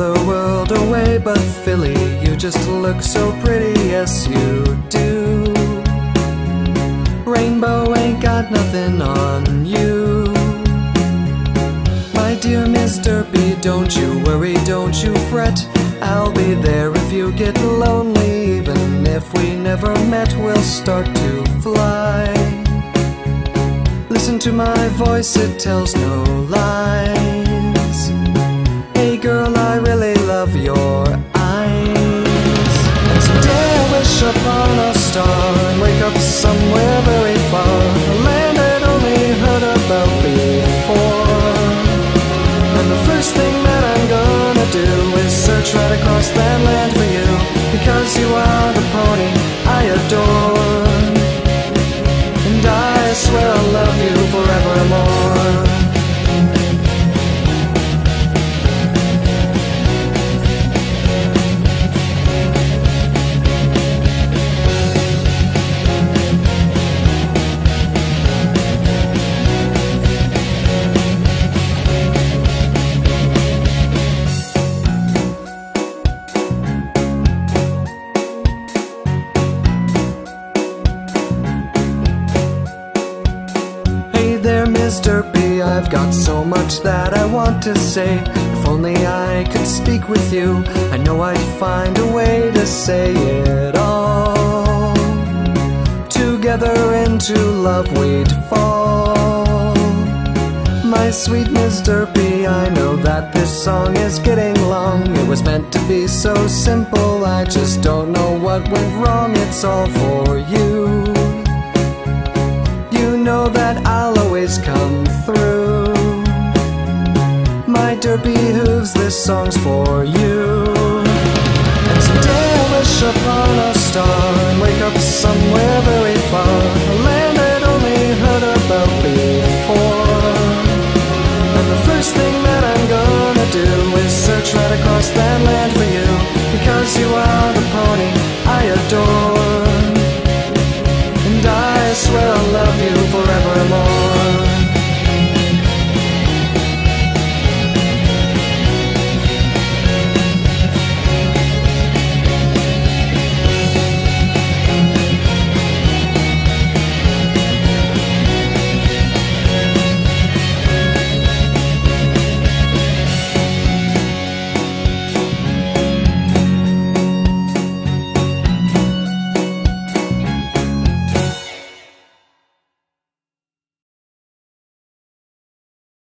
the world away, but filly, you just look so pretty, yes you do. Rainbow ain't got nothing on you. My dear Miss Derpy, don't you worry, don't you fret. I'll be there if you get lonely, even if we never met, we'll start to fly. Listen to my voice, it tells no lies. Girl, I really love your eyes. And someday I wish upon a star and wake up somewhere very far, a land I'd only heard about before. And the first thing that I'm gonna do is search right across that B, I've got so much that I want to say. If only I could speak with you, I know I'd find a way to say it all. Together into love we'd fall. My sweet Mr. I know that this song is getting long. It was meant to be so simple, I just don't know what went wrong. It's all for you. Derpy hooves. this song's for you. And someday I'll wish upon a star and wake up somewhere.